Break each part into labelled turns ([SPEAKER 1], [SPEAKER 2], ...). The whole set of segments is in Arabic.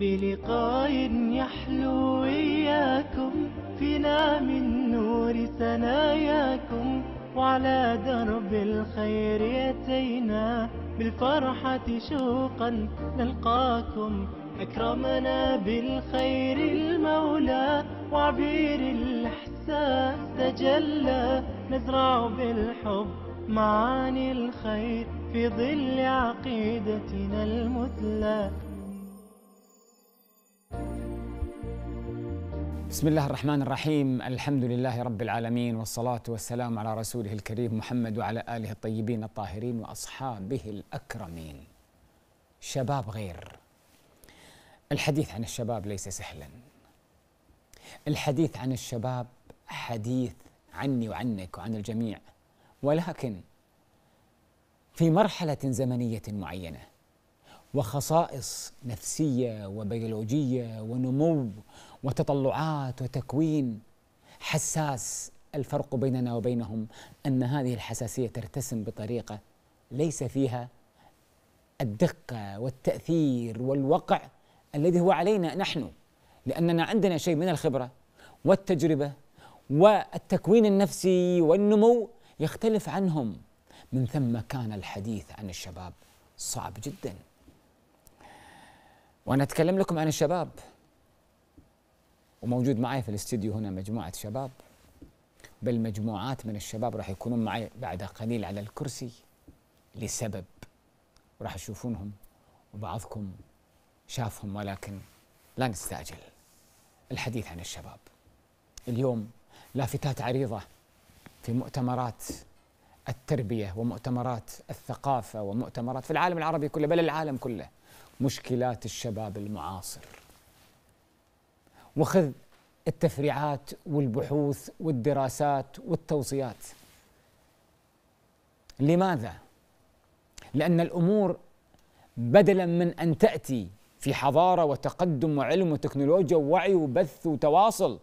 [SPEAKER 1] بلقاء يحلو إياكم فينا من نور ثناياكم وعلى درب الخير يتينا بالفرحة شوقا نلقاكم. أكرمنا بالخير المولى وعبير الإحساس تجلى. نزرع بالحب معاني الخير في ظل عقيدتنا المثلى.
[SPEAKER 2] بسم الله الرحمن الرحيم الحمد لله رب العالمين والصلاة والسلام على رسوله الكريم محمد وعلى آله الطيبين الطاهرين وأصحابه الأكرمين شباب غير الحديث عن الشباب ليس سهلا. الحديث عن الشباب حديث عني وعنك وعن الجميع. ولكن في مرحلة زمنية معينة وخصائص نفسية وبيولوجية ونمو وتطلعات وتكوين. حساس الفرق بيننا وبينهم أن هذه الحساسية ترتسم بطريقة ليس فيها الدقة والتأثير والوقع الذي هو علينا نحن لأننا عندنا شيء من الخبرة والتجربة والتكوين النفسي والنمو يختلف عنهم. من ثم كان الحديث عن الشباب صعب جدا. وأنا أتكلم لكم عن الشباب. وموجود معي في الاستديو هنا مجموعة شباب. بل مجموعات من الشباب راح يكونون معي بعد قليل على الكرسي لسبب. وراح تشوفونهم وبعضكم شافهم ولكن لا نستعجل. الحديث عن الشباب. اليوم لافتات عريضة في مؤتمرات التربية ومؤتمرات الثقافة ومؤتمرات في العالم العربي كله بل العالم كله. مشكلات الشباب المعاصر. وخذ التفريعات والبحوث والدراسات والتوصيات. لماذا؟ لأن الأمور بدلا من أن تأتي في حضارة وتقدم وعلم وتكنولوجيا ووعي وبث وتواصل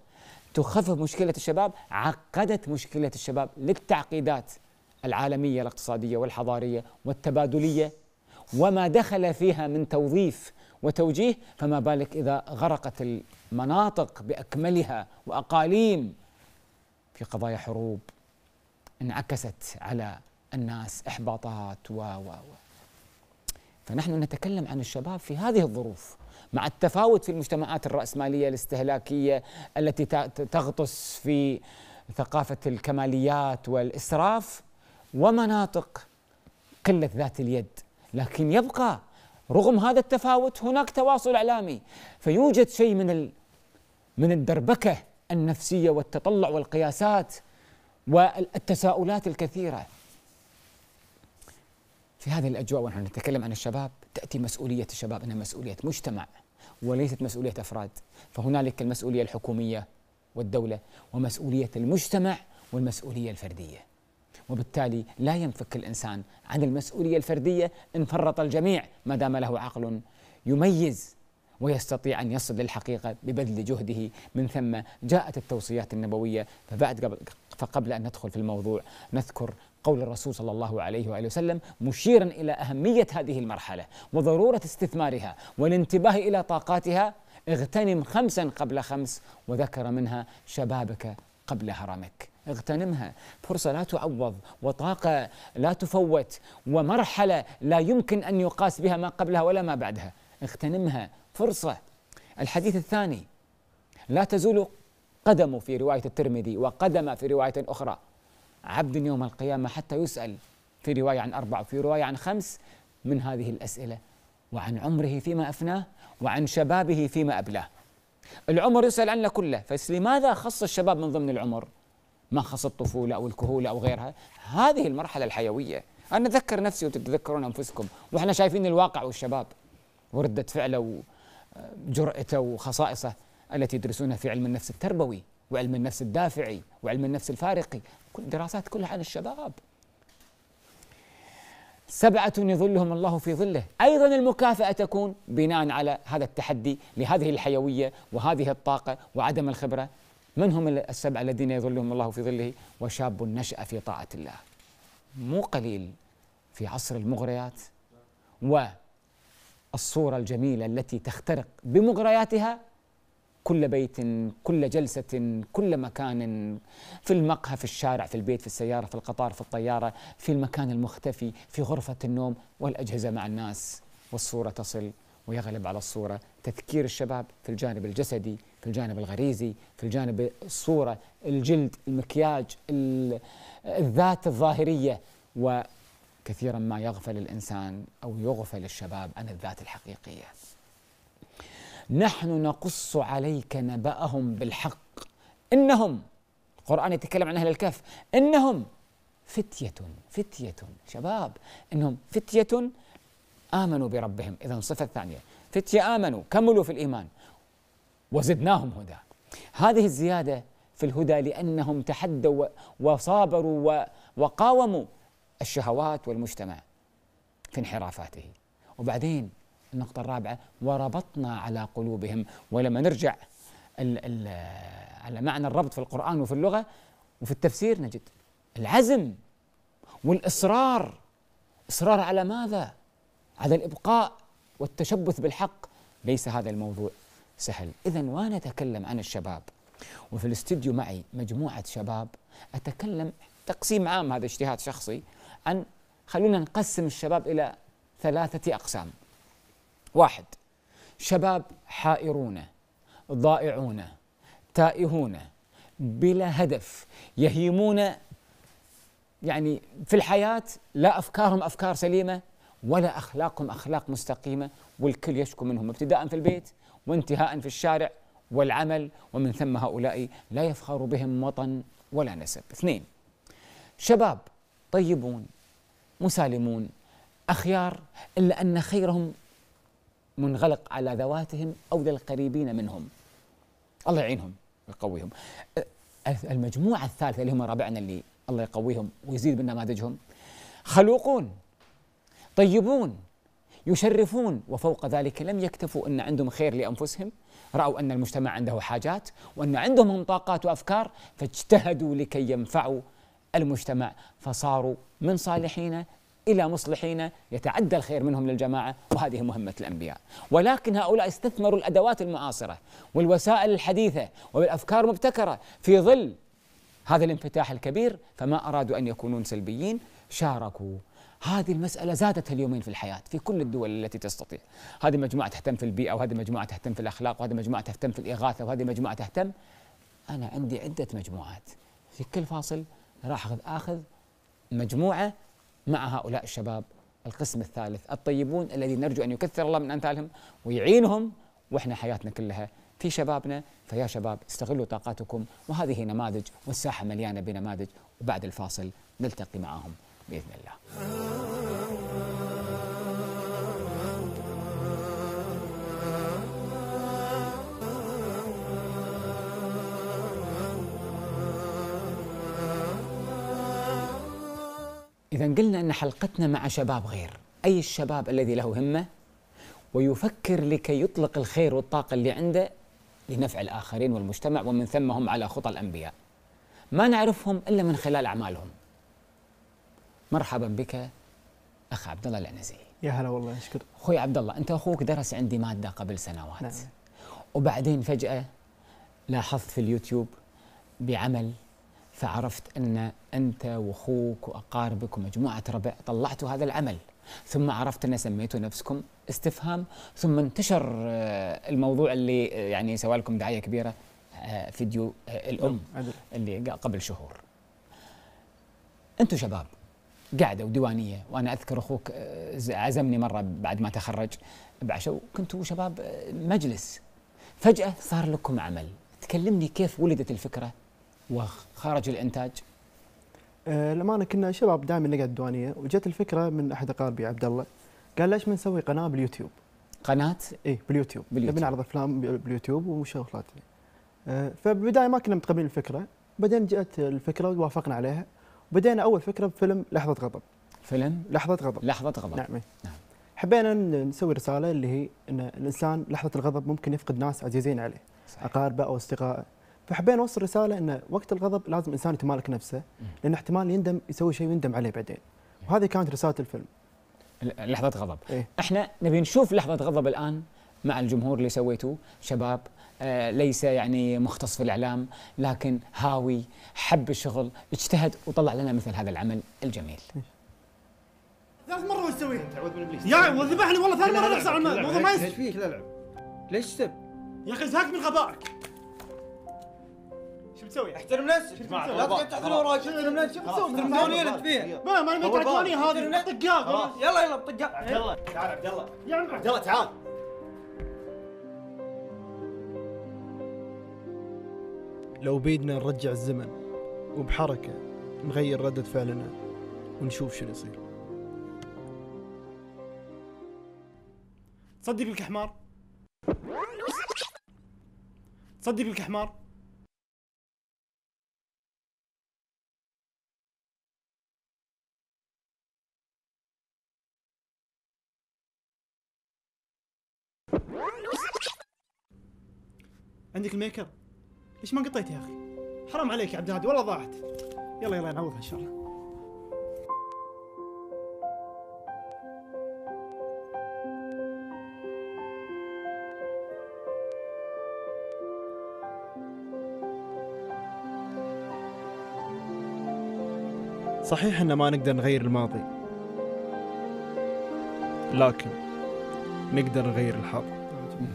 [SPEAKER 2] تخفف مشكلة الشباب عقدت مشكلة الشباب للتعقيدات العالمية الاقتصادية والحضارية والتبادلية. وما دخل فيها من توظيف وتوجيه فما بالك إذا غرقت المناطق بأكملها وأقاليم في قضايا حروب انعكست على الناس إحباطات و و و. فنحن نتكلم عن الشباب في هذه الظروف مع التفاوت في المجتمعات الرأسمالية الاستهلاكية التي تغطس في ثقافة الكماليات والإسراف ومناطق قلة ذات اليد لكن يبقى رغم هذا التفاوت هناك تواصل إعلامي. فيوجد شيء من من الدربكة النفسية والتطلع والقياسات والتساؤلات الكثيرة. في هذه الأجواء ونحن نتكلم عن الشباب تأتي مسؤولية الشباب إنها مسؤولية مجتمع وليست مسؤولية أفراد. فهنالك المسؤولية الحكومية والدولة ومسؤولية المجتمع والمسؤولية الفردية. وبالتالي لا ينفك الإنسان عن المسؤولية الفردية إن فرط الجميع ما دام له عقل يميز ويستطيع أن يصل للحقيقة ببذل جهده. من ثم جاءت التوصيات النبوية فبعد قبل فقبل أن ندخل في الموضوع نذكر قول الرسول صلى الله عليه وآله وسلم مشيرا إلى أهمية هذه المرحلة وضرورة استثمارها والانتباه إلى طاقاتها اغتنم خمسا قبل خمس وذكر منها شبابك قبل هرمك. اغتنمها. فرصة لا تعوض وطاقة لا تفوت ومرحلة لا يمكن أن يقاس بها ما قبلها ولا ما بعدها. اغتنمها. فرصة. الحديث الثاني. لا تزول قدم في رواية الترمذي وقدم في رواية أخرى. عبد يوم القيامة حتى يسأل في رواية عن أربع وفي رواية عن خمس من هذه الأسئلة. وعن عمره فيما أفناه وعن شبابه فيما أبلاه. العمر يسأل عنه كله. فلماذا خص الشباب من ضمن العمر؟ ما خص الطفولة أو الكهولة أو غيرها. هذه المرحلة الحيوية. أنا أتذكر نفسي وتتذكرون أنفسكم. وإحنا شايفين الواقع والشباب. وردة فعله وجرأته وخصائصه التي يدرسونها في علم النفس التربوي وعلم النفس الدافعي وعلم النفس الفارقي. كل دراسات كلها عن الشباب. سبعة يظلهم الله في ظله. أيضا المكافأة تكون بناء على هذا التحدي لهذه الحيوية وهذه الطاقة وعدم الخبرة. من هم السبعة الذين يظلهم الله في ظله وشاب نشأ في طاعة الله. مو قليل في عصر المغريات الصورة الجميلة التي تخترق بمغرياتها كل بيت كل جلسة كل مكان في المقهى في الشارع في البيت في السيارة في القطار في الطيارة في المكان المختفي في غرفة النوم والأجهزة مع الناس والصورة تصل. ويغلب على الصورة. تذكير الشباب في الجانب الجسدي في الجانب الغريزي في الجانب الصورة الجلد المكياج الذات الظاهرية. وكثيرا ما يغفل الإنسان أو يغفل الشباب عن الذات الحقيقية. نحن نقص عليك نبأهم بالحق. إنهم القرآن يتكلم عن أهل الكهف إنهم فتية فتية شباب. إنهم فتية آمنوا بربهم. إذا الصفة الثانية فتية آمنوا كملوا في الإيمان. وزدناهم هدى. هذه الزيادة في الهدى لأنهم تحدوا وصابروا وقاوموا الشهوات والمجتمع في انحرافاته. وبعدين النقطة الرابعة وربطنا على قلوبهم. ولما نرجع ال ال على معنى الربط في القرآن وفي اللغة وفي التفسير نجد العزم والإصرار. إصرار على ماذا؟ على الإبقاء والتشبث بالحق ليس هذا الموضوع سهل. إذا وأنا أتكلم عن الشباب. وفي الاستديو معي مجموعة شباب. أتكلم تقسيم عام هذا اجتهاد شخصي عن خلونا نقسم الشباب إلى ثلاثة أقسام. واحد شباب حائرون ضائعون تائهون بلا هدف يهيمون يعني في الحياة لا أفكارهم أفكار سليمة ولا أخلاقهم أخلاق مستقيمة والكل يشكو منهم ابتداء في البيت وانتهاء في الشارع والعمل ومن ثم هؤلاء لا يفخر بهم وطن ولا نسب. اثنين شباب طيبون مسالمون أخيار إلا أن خيرهم منغلق على ذواتهم أو للقريبين منهم. الله يعينهم ويقويهم. المجموعة الثالثة اللي هم رابعنا اللي الله يقويهم ويزيد من نماذجهم خلوقون. طيبون يشرفون. وفوق ذلك لم يكتفوا أن عندهم خير لأنفسهم. رأوا أن المجتمع عنده حاجات وأن عندهم طاقات وأفكار فاجتهدوا لكي ينفعوا المجتمع. فصاروا من صالحين إلى مصلحين. يتعدى الخير منهم للجماعة وهذه مهمة الأنبياء. ولكن هؤلاء استثمروا الأدوات المعاصرة والوسائل الحديثة والأفكار المبتكرة في ظل هذا الانفتاح الكبير. فما أرادوا أن يكونون سلبيين شاركوا هذه المسألة زادت اليومين في الحياة في كل الدول التي تستطيع. هذه مجموعة تهتم في البيئة وهذه مجموعة تهتم في الأخلاق وهذه مجموعة تهتم في الإغاثة وهذه مجموعة تهتم. أنا عندي عدة مجموعات. في كل فاصل راح أخذ آخذ مجموعة مع هؤلاء الشباب. القسم الثالث الطيبون الذي نرجو أن يكثر الله من أمثالهم ويعينهم وإحنا حياتنا كلها في شبابنا. فيا شباب استغلوا طاقاتكم وهذه نماذج والساحة مليانة بنماذج. وبعد الفاصل نلتقي معهم بإذن الله. إذا قلنا أن حلقتنا مع شباب غير أي الشباب الذي له همة؟ ويفكر لكي يطلق الخير والطاقة اللي عنده لنفع الآخرين والمجتمع ومن ثم هم على خطى الأنبياء. ما نعرفهم إلا من خلال أعمالهم. مرحبا بك أخ عبد الله العنزي.
[SPEAKER 3] يا هلا والله أشكر
[SPEAKER 2] أخوي عبد الله أنت أخوك درس عندي مادة قبل سنوات. نعم. وبعدين فجأة لاحظت في اليوتيوب بعمل فعرفت أن أنت وأخوك وأقاربك ومجموعة ربع طلعتوا هذا العمل. ثم عرفت أن سميتوا نفسكم استفهام. ثم انتشر آه، الموضوع اللي آه، يعني سوى لكم دعاية كبيرة آه، فيديو الأم نعم، اللي قبل شهور. أنتم شباب. قاعدة وديوانية وأنا أذكر أخوك عزمني مرة بعد ما تخرج بعشاء كنتوا شباب مجلس. فجأة صار لكم عمل. تكلمني كيف ولدت الفكرة؟ وخرج الإنتاج؟
[SPEAKER 3] أه لما أنا كنا شباب دائما نقعد الديوانيه وجت الفكرة من أحد أقاربي عبد الله قال ليش ما نسوي قناة باليوتيوب؟
[SPEAKER 2] قناة؟
[SPEAKER 3] اي باليوتيوب. نبي نعرض أفلام باليوتيوب وشغلات أه فبالبدايه ما كنا متقبلين الفكرة. بعدين جاءت الفكرة ووافقنا عليها. وبدينا أول فكرة بفيلم لحظة غضب.
[SPEAKER 2] فيلم؟
[SPEAKER 3] لحظة غضب.
[SPEAKER 2] لحظة غضب.
[SPEAKER 3] نعم نعم. حبينا نسوي رسالة اللي هي إن الإنسان لحظة الغضب ممكن يفقد ناس عزيزين عليه صحيح. أقاربه أو أصدقائه. فحبينا نوصل رسالة إن وقت الغضب لازم الإنسان يتمالك نفسه لأن احتمال يندم يسوي شيء ويندم عليه بعدين. وهذه كانت رسالة الفيلم.
[SPEAKER 2] لحظة غضب.
[SPEAKER 3] إيه؟
[SPEAKER 2] إحنا نبي نشوف لحظة غضب الآن مع الجمهور اللي سويتوه شباب ليس يعني مختص في الإعلام لكن هاوي حب الشغل اجتهد وطلع لنا مثل هذا العمل الجميل.
[SPEAKER 4] ثالث مرة وش تسوي؟ يا وذبحني والله ثالث مرة نحصل على المال. الموضوع ما
[SPEAKER 5] إيش
[SPEAKER 4] يصير
[SPEAKER 5] فيك لا العب ليش تسب؟
[SPEAKER 4] يا أخي زهقت من غبائك. شو بتسوي؟
[SPEAKER 5] احترم نفسك. لا تقعد تحضر وراك احترم نفسك. احترم الدنيا اللي أنت فيها.
[SPEAKER 4] ما ما ما تعجبني هذه طقاق
[SPEAKER 5] يلا يلا بطقها
[SPEAKER 6] عبد الله تعال عبد الله.
[SPEAKER 4] يا عم.
[SPEAKER 6] عبد الله تعال.
[SPEAKER 3] لو بيدنا نرجع الزمن وبحركة نغير ردة فعلنا ونشوف شنو يصير.
[SPEAKER 4] تصدي بك حمار تصدي بك حمار عندك الميكر؟ ليش ما قطيت يا أخي؟ حرام عليك يا عبد الهادي والله ضاعت. يلا يلا نعوضها إن شاء الله.
[SPEAKER 3] صحيح إن ما نقدر نغير الماضي. لكن نقدر نغير الحاضر.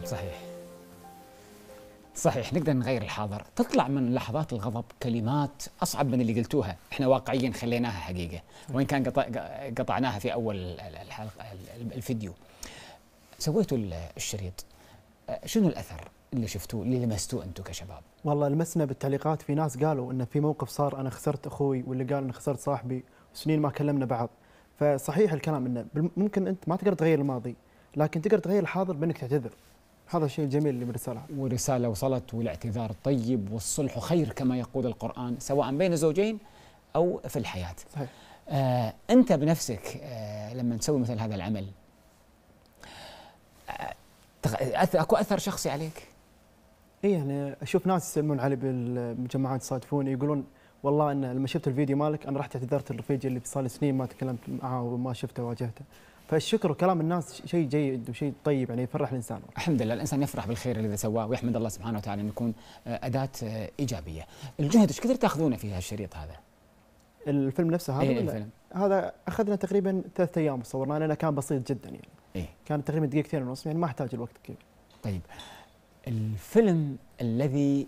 [SPEAKER 2] صحيح. صحيح نقدر نغير الحاضر. تطلع من لحظات الغضب كلمات أصعب من اللي قلتوها. إحنا واقعيا خليناها حقيقة. وإن كان قطع قطعناها في أول الحلقة الفيديو. سويتوا الشريط. شنو الأثر اللي شفتوه؟ اللي لمستوه أنتم كشباب؟
[SPEAKER 3] والله لمسنا بالتعليقات. في ناس قالوا انه في موقف صار أنا خسرت أخوي واللي قال أنا خسرت صاحبي وسنين ما كلمنا بعض. فصحيح الكلام بالم- ممكن أنت ما تقدر تغير الماضي لكن تقدر تغير الحاضر بإنك تعتذر. هذا الشيء الجميل اللي بالرساله
[SPEAKER 2] ورسالة وصلت والاعتذار الطيب والصلح خير كما يقول القرآن سواء بين زوجين أو في الحياة.
[SPEAKER 3] صحيح.
[SPEAKER 2] آه أنت بنفسك آه لما تسوي مثل هذا العمل آه تغ- أث- أكو أثر شخصي عليك؟
[SPEAKER 3] اي يعني أشوف ناس يسلمون علي بالمجمعات يصادفوني يقولون والله ان لما شفت الفيديو مالك أنا رحت اعتذرت لرفيجي اللي صار سنين ما تكلمت معاه وما شفته وواجهته فالشكر وكلام الناس شيء جيد وشيء طيب يعني يفرح الإنسان
[SPEAKER 2] الحمد لله الإنسان يفرح بالخير اللي سواه ويحمد الله سبحانه وتعالى انه يكون آه، أداة آه، إيجابية. الجهد إيش كثر تأخذونه في هالشريط هذا؟
[SPEAKER 3] الفيلم نفسه هذا
[SPEAKER 2] إيه؟ الفيلم
[SPEAKER 3] هذا أخذنا تقريبا ثلاث أيام صورناه لأنه كان بسيط جدا يعني
[SPEAKER 2] إيه.
[SPEAKER 3] كان تقريبا دقيقتين ونص يعني ما أحتاج الوقت كبير
[SPEAKER 2] طيب الفيلم الذي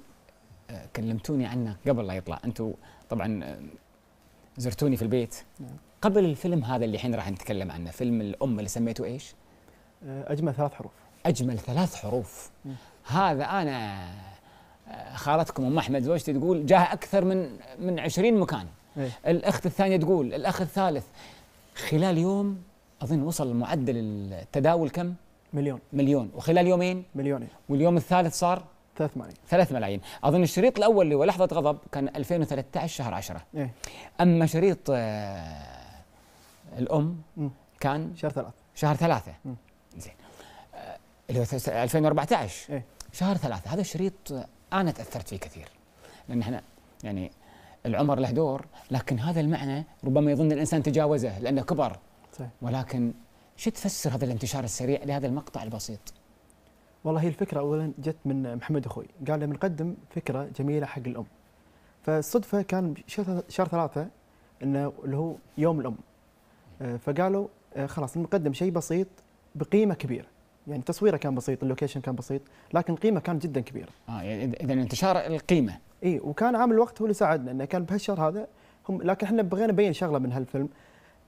[SPEAKER 2] آه، كلمتوني عنه قبل لا يطلع أنتم طبعا زرتوني في البيت
[SPEAKER 3] نعم.
[SPEAKER 2] قبل الفيلم هذا اللي الحين راح نتكلم عنه فيلم الأم اللي سميته إيش؟
[SPEAKER 3] آه، أجمل ثلاث حروف.
[SPEAKER 2] أجمل ثلاث حروف. هذا أنا آه، خالتكم أم أحمد زوجتي تقول جاه أكثر من من 20 مكان.
[SPEAKER 3] إيه.
[SPEAKER 2] الأخت الثانية تقول الأخ الثالث خلال يوم أظن وصل معدل التداول كم؟
[SPEAKER 3] مليون.
[SPEAKER 2] مليون. وخلال يومين؟
[SPEAKER 3] مليونين.
[SPEAKER 2] واليوم الثالث صار؟
[SPEAKER 3] ثلاث ملايين.
[SPEAKER 2] ثلاث ملايين. أظن الشريط الأول اللي هو لحظة غضب كان 2013 شهر 10
[SPEAKER 3] إيه.
[SPEAKER 2] أما شريط آه،
[SPEAKER 3] الأم.
[SPEAKER 2] كان
[SPEAKER 3] شهر ثلاث
[SPEAKER 2] شهر ثلاثة. زين. آه، اللي هو ثلاث- 2014
[SPEAKER 3] إيه.
[SPEAKER 2] شهر ثلاثة. هذا الشريط أنا تأثرت فيه كثير. لأن إحنا يعني العمر له دور لكن هذا المعنى ربما يظن الإنسان تجاوزه لأنه كبر.
[SPEAKER 3] صحيح.
[SPEAKER 2] ولكن شو تفسر هذا الانتشار السريع لهذا المقطع البسيط؟
[SPEAKER 3] والله هي الفكرة اولا جت من محمد أخوي. قال لي بنقدم فكرة جميلة حق الأم. فالصدفة كان شهر ثلاثة إنه اللي هو يوم الأم. فقالوا آه، خلاص نقدم شيء بسيط بقيمة كبيرة. يعني تصويره كان بسيط ال location كان بسيط لكن القيمه كانت جدا كبيره
[SPEAKER 2] آه يعني اذا انتشار القيمة.
[SPEAKER 3] إي وكان عامل الوقت هو اللي ساعدنا إنه كان بهالشهر هذا هم لكن إحنا بغينا نبين شغلة من هالفيلم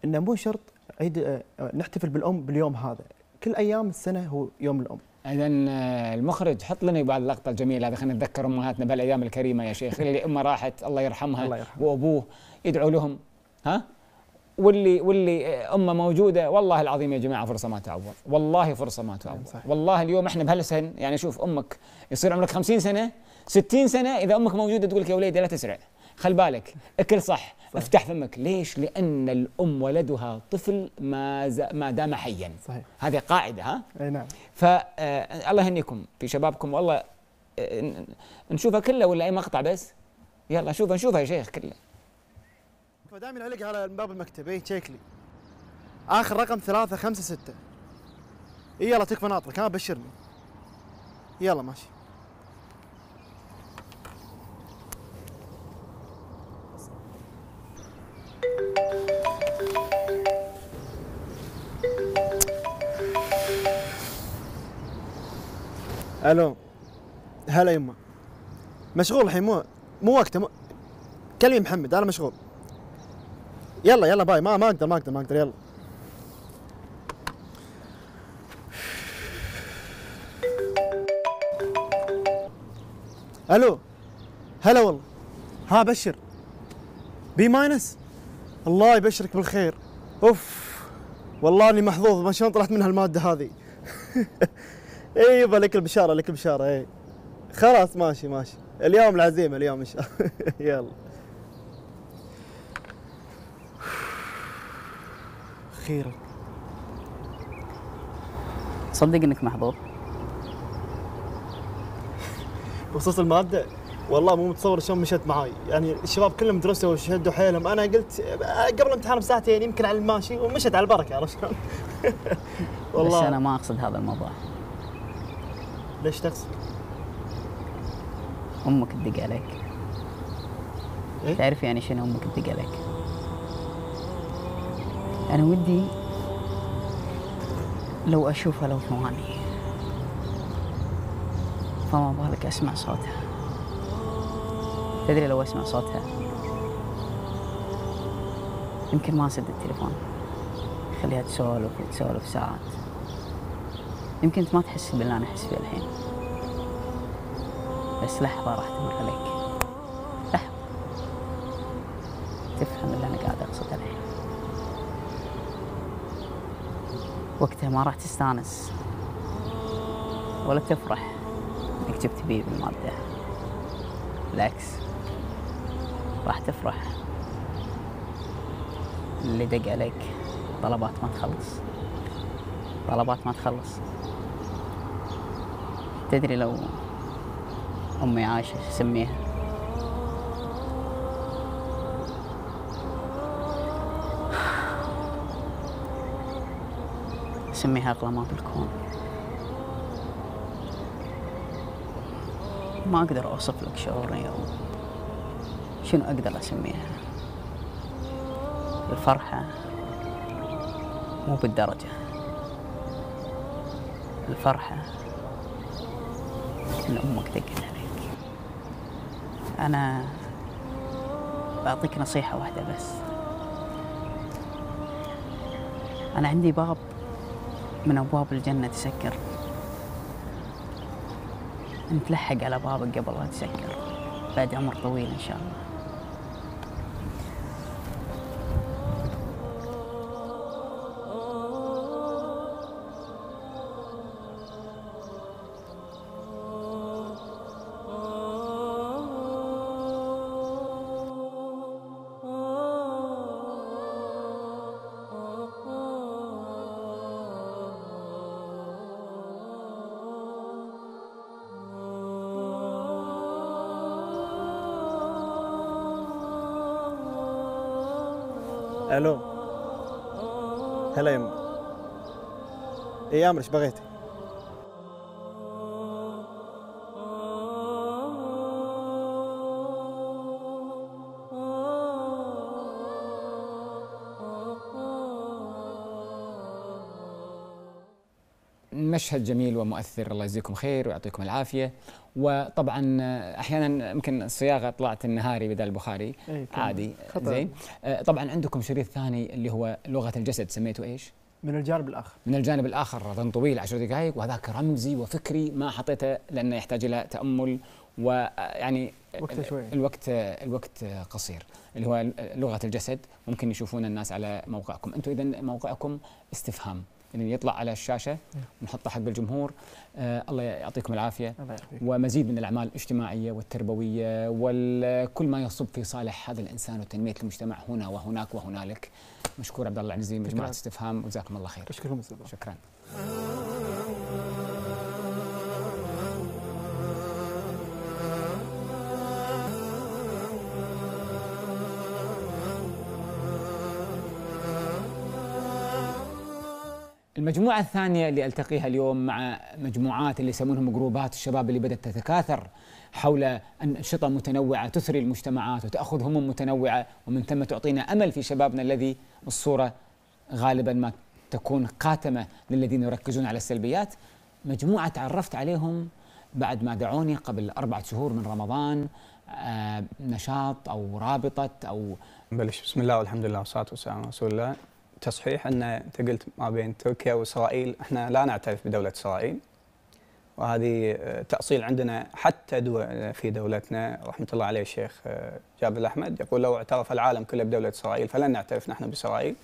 [SPEAKER 3] إنه مو شرط عيد آه، آه، نحتفل بالأم باليوم هذا. كل أيام السنة هو يوم الأم.
[SPEAKER 2] اذا المخرج حط لنا بعد اللقطة الجميلة هذه خلينا نتذكر أمهاتنا بالايام الكريمة يا شيخ اللي أمه راحت الله يرحمها
[SPEAKER 3] الله يرحمها.
[SPEAKER 2] وأبوه يدعوا لهم. ها؟ واللي واللي أمة موجودة والله العظيم يا جماعة فرصة ما تعوض. والله فرصة ما تعوض.
[SPEAKER 3] صحيح.
[SPEAKER 2] والله اليوم إحنا بهالسن يعني شوف أمك يصير عمرك 50 سنة 60 سنة إذا أمك موجودة تقول لك يا وليدي لا تسرع. خل بالك اكل صح, صح. افتح فمك. ليش؟ لأن الأم ولدها طفل ما ز... ما دام حيا.
[SPEAKER 3] صحيح.
[SPEAKER 2] هذه قاعدة ها؟
[SPEAKER 3] أي نعم.
[SPEAKER 2] فالله يهنيكم في شبابكم. والله آه، نشوفها كلها ولا أي مقطع بس؟ يلا شوفها نشوفها يا شيخ كلها.
[SPEAKER 3] فدائما علق على باب المكتب. اي تشيك لي. آخر رقم ثلاثة خمسة ستة. إي يلا تكفى ناطرك ها بشرني. يلا ماشي. ألو. هلا يمه مشغول الحين مو مو وقته مو... كلمي محمد أنا مشغول. يلا يلا bye. ما ما أقدر ما أقدر ما أقدر. يلا. ألو. هلا والله. ها بشر. B minus؟ الله يبشرك بالخير. أوف. والله إني محظوظ ما شلون طلعت من هالمادة هذه. إي يبا لك البشارة لك البشارة إي. خلاص ماشي ماشي. اليوم العزيمه اليوم إن شاء الله. يلا. أخيرا
[SPEAKER 6] صدق إنك محظوظ
[SPEAKER 3] بخصوص المادة والله مو متصور شلون مشت معاي. يعني الشباب كلهم درسوا وشدوا حيلهم. أنا قلت قبل الامتحان بساعتين يمكن على الماشي ومشت على البركة عرفت شلون؟
[SPEAKER 6] بس أنا ما أقصد هذا الموضوع.
[SPEAKER 3] ليش تقصد؟
[SPEAKER 6] أمك تدق عليك.
[SPEAKER 3] إيه؟
[SPEAKER 6] تعرف يعني شنو أمك تدق عليك؟ أنا ودي لو أشوفها لو ثواني. فما بالك أسمع صوتها. تدري لو أسمع صوتها؟ يمكن ما أسد التليفون. خليها تسولف وتسولف ساعات. يمكن أنت ما تحس باللي أنا أحس فيه الحين. بس لحظة راح تمر عليك لحظة تفهم اللي أنا قاعد أقصده الحين وقتها ما راح تستانس. ولا تفرح إنك جبت بي بالمادة بالعكس راح تفرح. اللي دق عليك طلبات ما تخلص. طلبات ما تخلص. تدري لو أمي عايشة سميها سميها أغلى ما بالكون ما أقدر أوصف لك شعوري أو شنو أقدر أسميها؟ الفرحة. مو بالدرجة. الفرحة. إن أمك دقت عليك أنا بعطيك نصيحة واحدة بس. أنا عندي باب من أبواب الجنة تسكر. أنت لحق على بابك قبل لا تسكر بعد عمر طويل إن شاء الله.
[SPEAKER 3] ألو هلا يمه اي أمر إيش بغيتي؟
[SPEAKER 2] مشهد جميل ومؤثر. الله يجزيكم خير ويعطيكم العافية. وطبعا أحيانا يمكن الصياغه طلعت النهاري بدل البخاري.
[SPEAKER 3] كان
[SPEAKER 2] عادي.
[SPEAKER 3] خطأ.
[SPEAKER 2] زين. آه، طبعا عندكم شريط ثاني اللي هو لغة الجسد. سميته إيش؟
[SPEAKER 3] من الجانب الآخر.
[SPEAKER 2] من الجانب الآخر اظن طويل عشر دقائق وهذاك رمزي وفكري ما حطيته لأنه يحتاج إلى تأمل. ويعني
[SPEAKER 3] وقته شوي.
[SPEAKER 2] الوقت الوقت قصير. اللي هو لغة الجسد. ممكن يشوفون الناس على موقعكم. أنتم اذا موقعكم استفهام. يعني يطلع على الشاشة ونحطه حق الجمهور. آه الله يعطيكم العافية.
[SPEAKER 3] الله
[SPEAKER 2] ومزيد من الأعمال الاجتماعية والتربوية وكل ما يصب في صالح هذا الإنسان وتنمية المجتمع هنا وهناك وهنالك. مشكور عبد الله العنزي مجموعه
[SPEAKER 3] شكراً.
[SPEAKER 2] استفهام وجزاكم الله خير.
[SPEAKER 3] أستاذ
[SPEAKER 2] شكرا. المجموعة الثانية اللي ألتقيها اليوم مع مجموعات اللي يسمونهم جروبات الشباب اللي بدأت تتكاثر حول أنشطة متنوعة تثري المجتمعات وتأخذ همم متنوعة ومن ثم تعطينا أمل في شبابنا الذي الصورة غالبا ما تكون قاتمة للذين يركزون على السلبيات. مجموعة تعرفت عليهم بعد ما دعوني قبل أربعة شهور من رمضان. آه نشاط أو رابطة أو
[SPEAKER 7] نبلش بسم الله والحمد لله والصلاة والسلام على رسول الله. تصحيح أن أنت قلت ما بين تركيا وإسرائيل إحنا لا نعترف بدولة إسرائيل. وهذه آه، تأصيل عندنا حتى دول في دولتنا رحمة الله عليه الشيخ آه، جابر الأحمد يقول لو اعترف العالم كله بدولة إسرائيل فلن نعترف نحن بإسرائيل.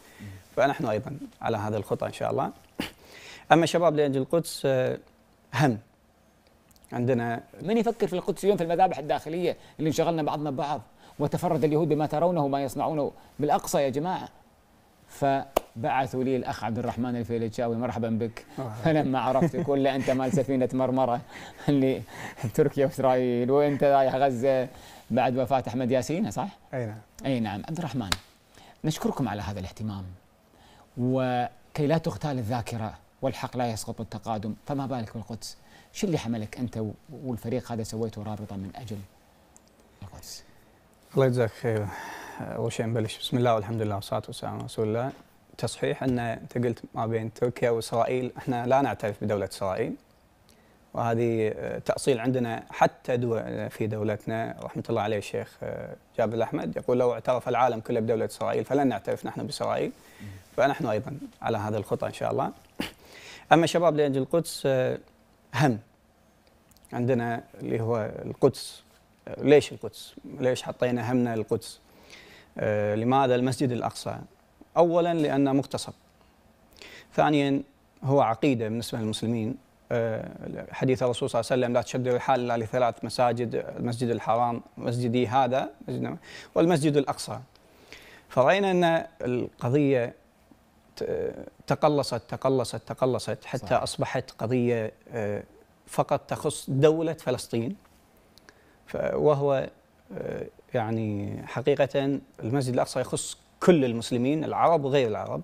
[SPEAKER 7] فنحن أيضا على هذه الخطه إن شاء الله. أما شباب لأجل القدس آه، هم. عندنا
[SPEAKER 2] من يفكر في القدس اليوم في المذابح الداخلية اللي انشغلنا بعضنا ببعض وتفرد اليهود بما ترونه وما يصنعونه بالأقصى يا جماعة؟ فبعثوا لي الأخ عبد الرحمن الفيلتشاوي مرحبا بك. فلما عرفتك ولا أنت مال سفينة مرمرة اللي تركيا وإسرائيل وأنت رايح غزة بعد وفاة أحمد ياسين صح؟
[SPEAKER 7] أي نعم.
[SPEAKER 2] أي نعم. عبد الرحمن نشكركم على هذا الاهتمام. وكي لا تغتال الذاكرة والحق لا يسقط التقادم فما بالك بالقدس؟ شو اللي حملك أنت والفريق هذا سويته رابطة من أجل القدس؟
[SPEAKER 7] الله يجزاك خير أول شيء نبلش. بسم الله والحمد لله والصلاة والسلام على رسول الله. تصحيح أن أنت قلت ما بين تركيا وإسرائيل إحنا لا نعترف بدولة إسرائيل. وهذه آه، تأصيل عندنا حتى دول في دولتنا. رحمة الله عليه الشيخ آه، جابر الأحمد يقول لو اعترف العالم كله بدولة إسرائيل فلن نعترف نحن بإسرائيل. فنحن أيضا على هذه الخطه إن شاء الله. أما شباب لأجل القدس آه، هم عندنا اللي هو القدس. آه، ليش القدس؟ ليش حطينا همنا القدس؟ آه، لماذا المسجد الأقصى؟ اولا لأنه مغتصب. ثانيا هو عقيدة بالنسبة للمسلمين آه، حديث الرسول صلى الله عليه وسلم لا تشد الرحال إلا لثلاث مساجد المسجد الحرام مسجدي هذا مسجد- والمسجد الأقصى. فرأينا أن القضية تقلصت تقلصت تقلصت حتى
[SPEAKER 2] صحيح.
[SPEAKER 7] أصبحت قضية آه، فقط تخص دولة فلسطين وهو يعني حقيقة المسجد الأقصى يخص كل المسلمين العرب وغير العرب.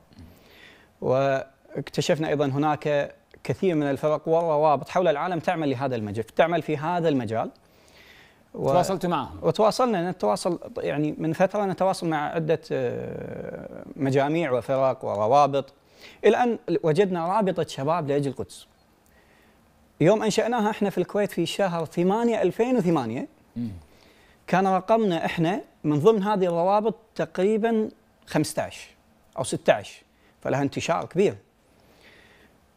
[SPEAKER 7] واكتشفنا أيضا هناك كثير من الفرق والروابط حول العالم تعمل لهذا المجال تعمل في هذا المجال. و-
[SPEAKER 2] تواصلت معهم.
[SPEAKER 7] وتواصلنا نتواصل يعني من فترة نتواصل مع عدة آه، مجاميع وفرق وروابط. إلى أن وجدنا رابطة شباب لأجل القدس. يوم أنشأناها إحنا في الكويت في شهر 8 2008
[SPEAKER 2] مم.
[SPEAKER 7] كان رقمنا إحنا من ضمن هذه الروابط تقريبا 15 أو 16 فلها انتشار كبير.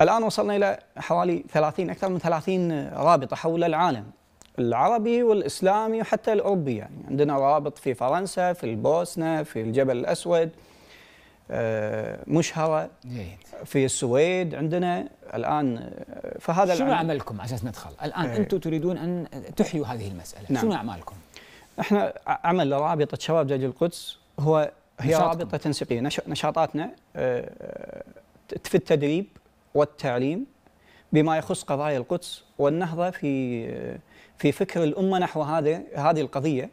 [SPEAKER 7] الآن وصلنا إلى حوالي 30 أكثر من 30 رابطة حول العالم العربي والإسلامي وحتى الأوروبي يعني عندنا روابط في فرنسا في البوسنة في الجبل الأسود آه، مشهرة
[SPEAKER 2] جيد
[SPEAKER 7] في السويد عندنا الآن آه، فهذا
[SPEAKER 2] شنو عملكم على أساس ندخل الآن
[SPEAKER 7] إيه.
[SPEAKER 2] أنتم تريدون أن تحيوا هذه المسألة
[SPEAKER 7] نعم.
[SPEAKER 2] شنو
[SPEAKER 7] أعمالكم إحنا عمل رابطة شباب دجاج القدس هو هي. رابطة تنسيقية. نش- نشاطاتنا آه، آه، في التدريب والتعليم بما يخص قضايا القدس والنهضة في آه، في فكر الأمة نحو هذه هذه القضية.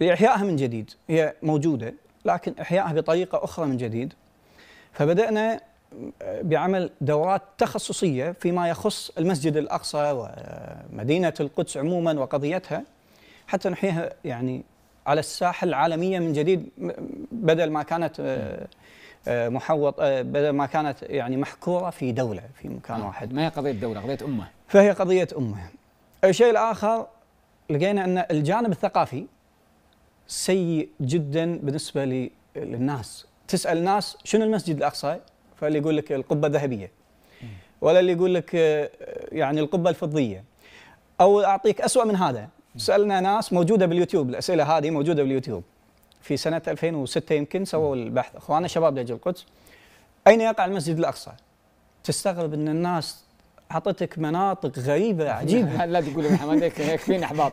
[SPEAKER 7] لاحيائها من جديد هي موجودة لكن إحيائها بطريقة أخرى من جديد. فبدأنا بعمل دورات تخصصية فيما يخص المسجد الأقصى ومدينة القدس عموما وقضيتها. حتى نحييها يعني على الساحه العالمية من جديد بدل ما كانت آه، آه، محوط آه، بدل ما كانت يعني محكورة في دولة في مكان واحد
[SPEAKER 2] ما هي قضية دولة قضية أمة
[SPEAKER 7] فهي قضية أمة. الشيء الآخر لقينا أن الجانب الثقافي سيء جدا بالنسبة للناس، تسأل الناس شنو المسجد الأقصى؟ فاللي يقول لك القبة الذهبية. ولا اللي يقول لك يعني القبة الفضية. أو أعطيك اسوء من هذا، سألنا ناس موجودة باليوتيوب الأسئلة هذه موجودة باليوتيوب. في سنة 2006 يمكن سووا البحث اخواننا شباب لجل القدس أين يقع المسجد الأقصى؟ تستغرب إن الناس أعطتك مناطق غريبة عجيبة
[SPEAKER 2] لا تقول محمد يكفيني أحباط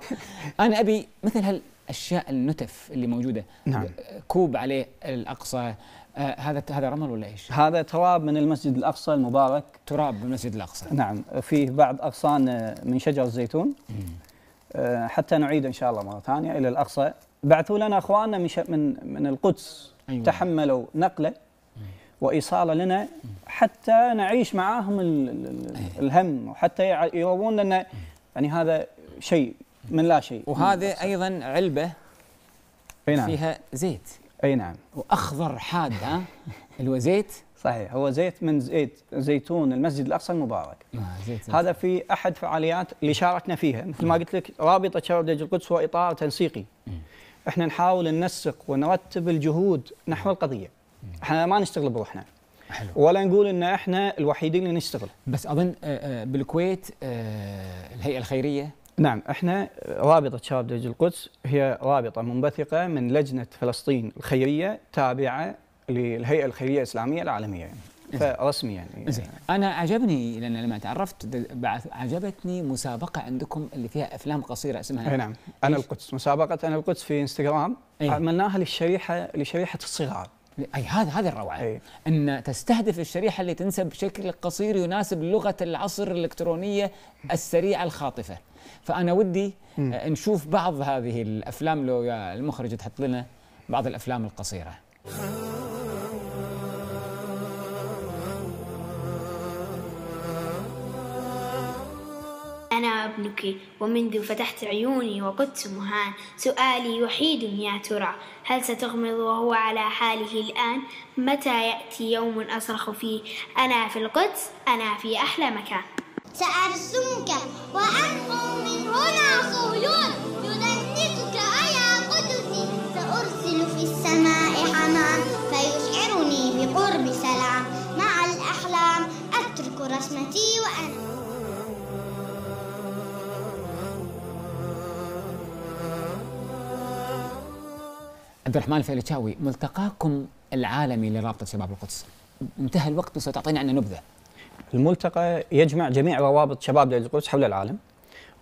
[SPEAKER 2] أنا أبي مثل هالأشياء النتف اللي موجودة
[SPEAKER 7] نعم.
[SPEAKER 2] كوب عليه الأقصى آه هذا هذا رمل ولا إيش؟
[SPEAKER 7] هذا تراب من المسجد الأقصى المبارك
[SPEAKER 2] تراب بالمسجد الأقصى
[SPEAKER 7] نعم فيه بعض أغصان من شجر الزيتون آه، حتى نعيد إن شاء الله مرة ثانية إلى الأقصى. بعثوا لنا أخواننا من من من القدس.
[SPEAKER 2] أيوة.
[SPEAKER 7] تحملوا نقلة وايصاله لنا حتى نعيش معاهم ال- ال- ال- الهم وحتى يرون ان يعني هذا شيء من لا شيء.
[SPEAKER 2] وهذا أيضا
[SPEAKER 7] علبة نعم.
[SPEAKER 2] فيها زيت.
[SPEAKER 7] أي نعم.
[SPEAKER 2] وأخضر حاد ها؟ اللي هو زيت.
[SPEAKER 7] صحيح. هو زيت من زيت زيتون المسجد الأقصى المبارك.
[SPEAKER 2] آه زيت
[SPEAKER 7] هذا في أحد فعاليات اللي شاركنا فيها. مثل ما قلت لك رابطة شباب دجل القدس هو إطار تنسيقي. إحنا نحاول ننسق ونرتب الجهود نحو القضية. إحنا ما نشتغل بروحنا.
[SPEAKER 2] حلو.
[SPEAKER 7] ولا نقول إن إحنا الوحيدين اللي نشتغل.
[SPEAKER 2] بس أظن آه، آه، بالكويت الهيئة الخيرية.
[SPEAKER 7] نعم إحنا رابطة شباب دجل القدس هي رابطة منبثقة من لجنة فلسطين الخيرية تابعة للهيئة الخيرية الإسلامية العالمية يعني. فرسمي يعني.
[SPEAKER 2] زين أنا عجبني لأن لما تعرفت عجبتني مسابقة عندكم اللي فيها أفلام قصيرة اسمها
[SPEAKER 7] أي نعم.
[SPEAKER 2] أنا؟
[SPEAKER 7] القدس. مسابقة أنا القدس في إنستغرام.
[SPEAKER 2] أي.
[SPEAKER 7] عملناها للشريحة لشريحة الصغار.
[SPEAKER 2] أي هذا هذا الروعة.
[SPEAKER 7] أي.
[SPEAKER 2] أن تستهدف الشريحة اللي تنسب بشكل قصير يناسب لغة العصر الإلكترونية السريعة الخاطفة. فأنا ودي آه، نشوف بعض هذه الأفلام لو يا المخرج تحط لنا بعض الأفلام
[SPEAKER 8] القصيرة. ابنك ومنذ فتحت عيوني وقدت مهان. سؤالي وحيد يا ترى هل ستغمض وهو على حاله الآن؟ متى يأتي يوم أصرخ فيه؟ أنا في القدس أنا في أحلى مكان.
[SPEAKER 9] سأرسمك وأنحو من هنا صهيون. يدنسك يا قدسي سأرسل في السماء حمام فيشعرني بقرب سلام. مع الأحلام أترك رسمتي وأنا
[SPEAKER 2] عبد الرحمن الفيلتشاوي ملتقاكم العالمي لرابطة شباب القدس. انتهى الوقت وستعطينا عنه نبذه
[SPEAKER 7] الملتقى يجمع جميع روابط شباب دجل القدس حول العالم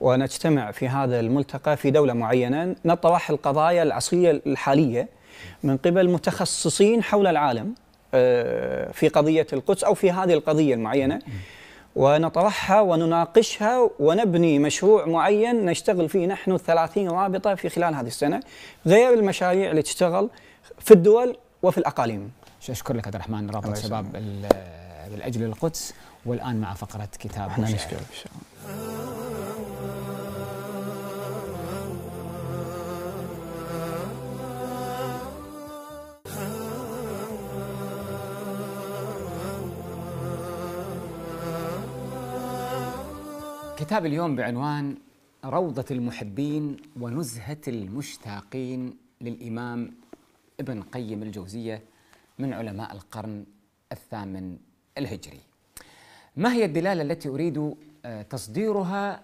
[SPEAKER 7] ونجتمع في هذا الملتقى في دولة معينة نطرح القضايا العصرية الحالية من قبل متخصصين حول العالم آه، في قضية القدس أو في هذه القضية المعينة. ونطرحها ونناقشها ونبني مشروع معين نشتغل فيه نحن 30 رابطة في خلال هذه السنة غير المشاريع اللي تشتغل في الدول وفي الأقاليم.
[SPEAKER 2] أشكر لك عبد الرحمن
[SPEAKER 7] الله
[SPEAKER 2] شباب بالاجل القدس والآن مع فقرة كتاب إحنا.
[SPEAKER 7] نشكرك إن شاء الله.
[SPEAKER 2] كتاب اليوم بعنوان روضة المحبين ونزهة المشتاقين للإمام ابن قيم الجوزية من علماء القرن الثامن الهجري. ما هي الدلالة التي أريد آه، تصديرها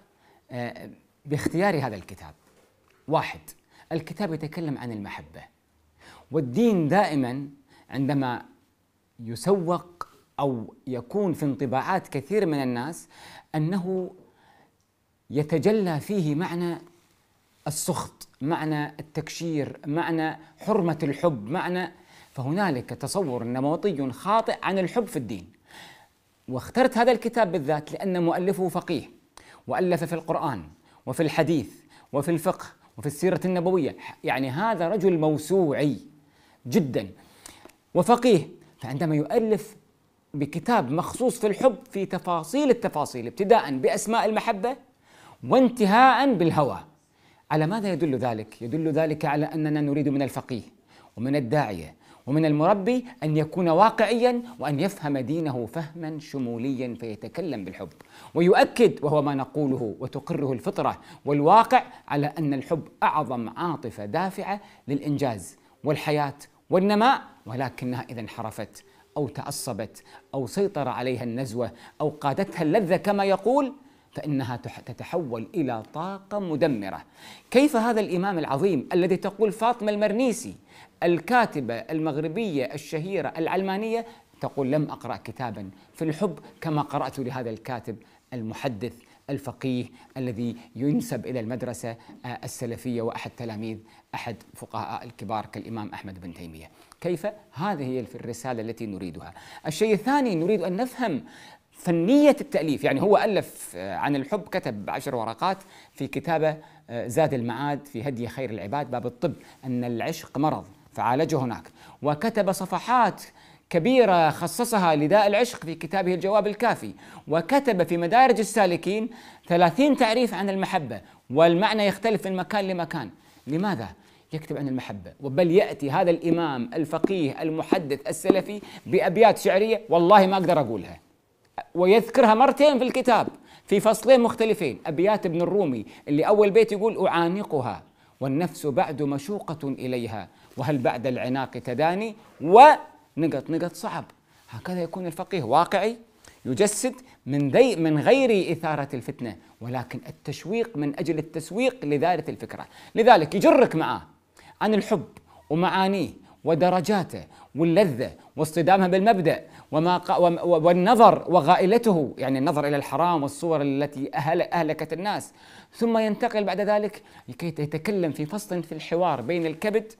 [SPEAKER 2] آه، باختيار هذا الكتاب؟ واحد الكتاب يتكلم عن المحبة والدين دائما عندما يسوق أو يكون في انطباعات كثير من الناس أنه يتجلى فيه معنى السخط، معنى التكشير، معنى حرمة الحب، معنى فهنالك تصور نمطي خاطئ عن الحب في الدين. واخترت هذا الكتاب بالذات لأن مؤلفه فقيه والف في القرآن وفي الحديث وفي الفقه وفي السيرة النبوية، يعني هذا رجل موسوعي جدا وفقيه فعندما يؤلف بكتاب مخصوص في الحب في تفاصيل التفاصيل ابتداء بأسماء المحبة وانتهاء بالهوى على ماذا يدل ذلك؟ يدل ذلك على أننا نريد من الفقيه ومن الداعيه ومن المربي أن يكون واقعيا وأن يفهم دينه فهما شموليا فيتكلم بالحب ويؤكد وهو ما نقوله وتقره الفطرة والواقع على أن الحب أعظم عاطفة دافعة للإنجاز والحياة والنماء ولكنها إذا انحرفت أو تعصبت أو سيطر عليها النزوة أو قادتها اللذة كما يقول فإنها تح- تتحول إلى طاقة مدمرة. كيف هذا الإمام العظيم الذي تقول فاطمة المرنيسي الكاتبة المغربية الشهيرة العلمانية تقول لم أقرأ كتابا في الحب كما قرأت لهذا الكاتب المحدث الفقيه الذي ينسب إلى المدرسة آه، السلفية وأحد تلاميذ أحد فقهاء الكبار كالإمام أحمد بن تيمية. كيف؟ هذه هي الرسالة التي نريدها. الشيء الثاني نريد أن نفهم فنية التأليف. يعني هو ألف آه، عن الحب كتب عشر ورقات في كتابة آه، زاد المعاد في هدي خير العباد باب الطب أن العشق مرض فعالجه هناك. وكتب صفحات كبيرة خصصها لداء العشق في كتابه الجواب الكافي. وكتب في مدارج السالكين ثلاثين تعريف عن المحبة. والمعنى يختلف من مكان لمكان. لماذا؟ يكتب عن المحبة؟ بل يأتي هذا الإمام الفقيه المحدث السلفي بأبيات شعرية؟ والله ما أقدر أقولها. ويذكرها مرتين في الكتاب في فصلين مختلفين. أبيات ابن الرومي اللي أول بيت يقول أعانقها والنفس بعد مشوقة إليها. وهل بعد العناق تداني؟ ونقط نقط صعب. هكذا يكون الفقيه واقعي يجسد من ذي من غير إثارة الفتنة ولكن التشويق من أجل التسويق لذلك الفكرة. لذلك يجرك معاه عن الحب ومعانيه ودرجاته واللذة واصطدامها بالمبدأ. وما والنظر وغائلته يعني النظر إلى الحرام والصور التي أهل أهلكت الناس. ثم ينتقل بعد ذلك لكي يتكلم في فصل في الحوار بين الكبد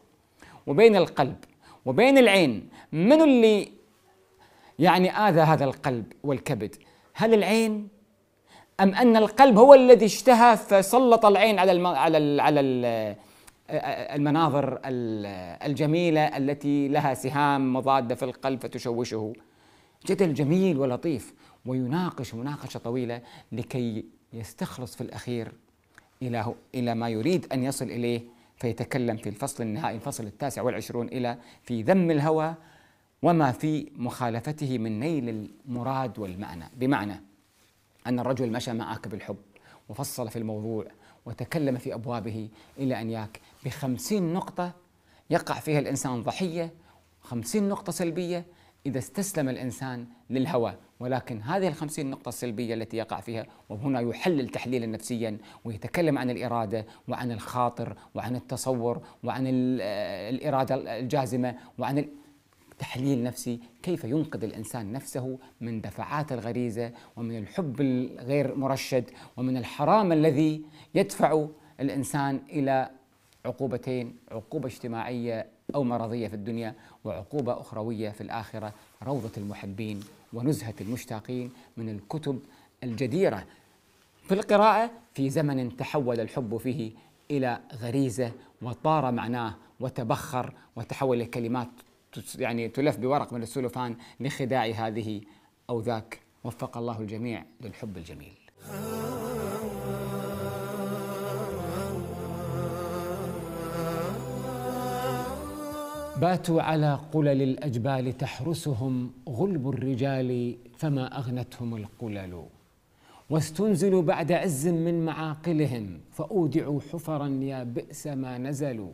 [SPEAKER 2] وبين القلب وبين العين. من اللي يعني آذى هذا القلب والكبد؟ هل العين أم أن القلب هو الذي اشتهى فسلط العين على الم... على ال... على ال... المناظر الجميلة التي لها سهام مضادة في القلب فتشوشه؟ جدل جميل ولطيف ويناقش مناقشة طويلة لكي يستخلص في الأخير إلى إلى ما يريد أن يصل إليه فيتكلم في الفصل النهائي الفصل التاسع والعشرون إلى في ذم الهوى وما في مخالفته من نيل المراد والمعنى. بمعنى أن الرجل مشى معك بالحب وفصل في الموضوع وتكلم في أبوابه إلى أن ياك بخمسين نقطة يقع فيها الإنسان ضحية خمسين نقطة سلبية إذا استسلم الإنسان للهوى. ولكن هذه الخمسين نقطة السلبية التي يقع فيها وهنا يحلل تحليلا نفسيا ويتكلم عن الإرادة وعن الخاطر وعن التصور وعن الإرادة الجازمة وعن تحليل نفسي. كيف ينقذ الإنسان نفسه من دفعات الغريزة ومن الحب الغير مرشد ومن الحرام الذي يدفع الإنسان إلى عقوبتين عقوبة اجتماعية أو مرضية في الدنيا وعقوبة أخروية في الآخرة روضة المحبين ونزهة المشتاقين من الكتب الجديرة. في القراءة في زمن تحول الحب فيه إلى غريزة وطار معناه وتبخر وتحول لكلمات يعني تلف بورق من السلفان لخداع هذه أو ذاك. وفق الله الجميع للحب الجميل. باتوا على قلل الأجبال تحرسهم غلب الرجال فما أغنتهم القلل. واستنزلوا بعد عز من معاقلهم فأودعوا حفرا يا بئس ما نزلوا.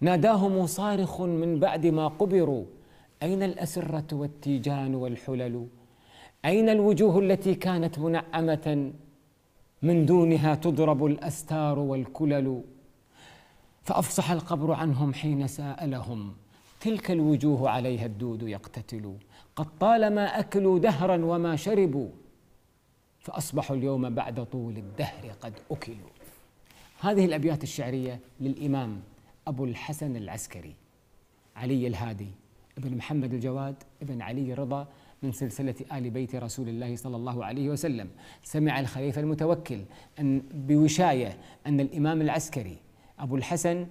[SPEAKER 2] ناداهم صارخ من بعد ما قبروا. أين الأسرة والتيجان والحلل؟ أين الوجوه التي كانت منعمة؟ من دونها تضرب الأستار والكلل. فأفصح القبر عنهم حين سألهم تلك الوجوه عليها الدود يقتتل. قد طالما أكلوا دهرا وما شربوا فأصبحوا اليوم بعد طول الدهر قد أكلوا. هذه الأبيات الشعرية للإمام أبو الحسن العسكري علي الهادي ابن محمد الجواد ابن علي رضا من سلسلة آل بيت رسول الله صلى الله عليه وسلم. سمع الخليفة المتوكل أن بوشاية أن الإمام العسكري أبو الحسن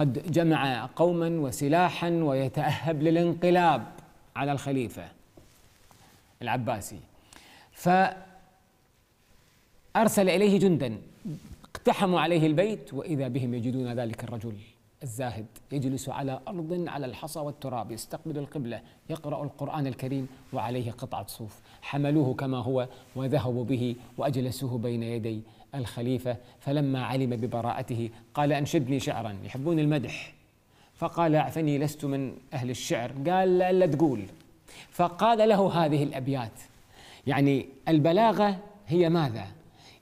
[SPEAKER 2] قد جمع قوما وسلاحا ويتأهب للانقلاب على الخليفة العباسي. فأرسل إليه جندا اقتحموا عليه البيت وإذا بهم يجدون ذلك الرجل الزاهد يجلس على أرض على الحصى والتراب يستقبل القبلة يقرأ القرآن الكريم وعليه قطعة صوف. حملوه كما هو وذهبوا به وأجلسوه بين يدي الخليفة فلما علم ببراءته قال أنشدني شعرا يحبون المدح. فقال أعفني لست من أهل الشعر. قال لا تقول. فقال له هذه الأبيات. يعني البلاغة هي ماذا؟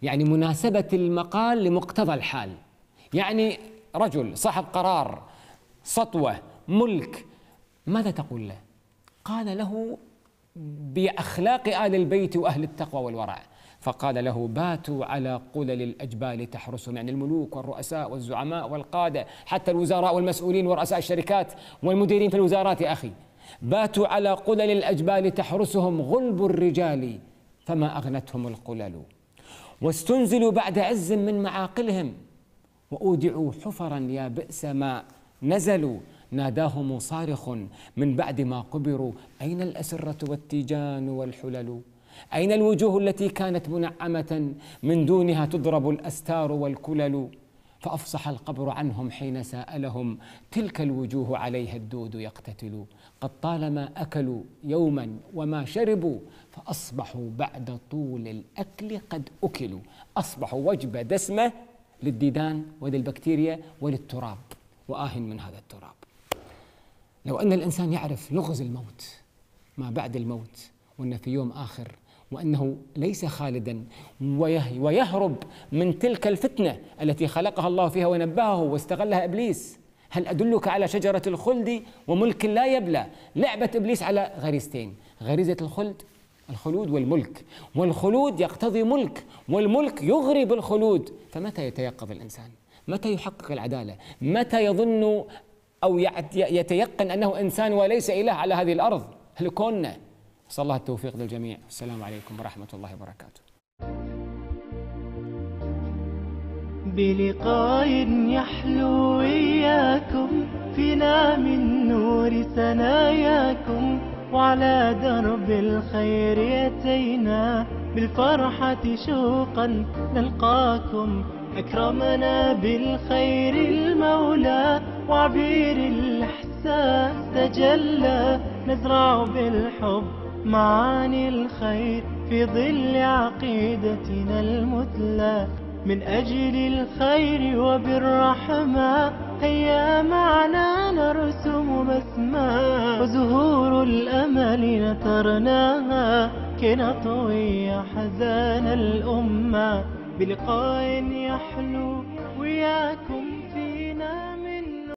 [SPEAKER 2] يعني مناسبة المقال لمقتضى الحال. يعني رجل صاحب قرار سطوة ملك ماذا تقول له؟ قال له بأخلاق آل البيت وأهل التقوى والورع. فقال له باتوا على قلل الأجبال تحرسهم. يعني الملوك والرؤساء والزعماء والقادة حتى الوزراء والمسؤولين ورؤساء الشركات والمديرين في الوزارات يا أخي. باتوا على قلل الأجبال تحرسهم غلب الرجال فما أغنتهم القلل. واستنزلوا بعد عز من معاقلهم وأودعوا حفرا يا بئس ما نزلوا. ناداهم صارخ من بعد ما قبروا. أين الأسرة والتيجان والحلل؟ أين الوجوه التي كانت منعمة من دونها تضرب الأستار والكلل؟ فأفصح القبر عنهم حين سألهم تلك الوجوه عليها الدود يقتتل. قد طالما أكلوا يوما وما شربوا فأصبحوا بعد طول الأكل قد أكلوا. أصبحوا وجبة دسمة للديدان وللبكتيريا وللتراب. وآه من هذا التراب. لو أن الإنسان يعرف لغز الموت ما بعد الموت وأن في يوم آخر وأنه ليس خالدا ويهرب من تلك الفتنة التي خلقها الله فيها ونبهه واستغلها إبليس. هل أدلك على شجرة الخلد وملك لا يبلى؟ لعبة إبليس على غريزتين. غريزة الخلد الخلود والملك. والخلود يقتضي ملك والملك يغري بالخلود فمتى يتيقظ الإنسان؟ متى يحقق العدالة؟ متى يظن أو يتيقن أنه إنسان وليس إله على هذه الأرض؟ هل كنا نسأل الله التوفيق للجميع. السلام عليكم ورحمة الله وبركاته.
[SPEAKER 1] بلقاء يحلو إياكم فينا من نور ثناياكم وعلى درب الخير يتينا بالفرحة شوقا نلقاكم. أكرمنا بالخير المولى وعبير الإحساس تجلى نزرع بالحب معاني الخير في ظل عقيدتنا المثلى. من أجل الخير وبالرحمة هيا معنا نرسم بسمة. وزهور الأمل نثرناها كي نطوي حزان الأمة. بلقاء يحلو وياكم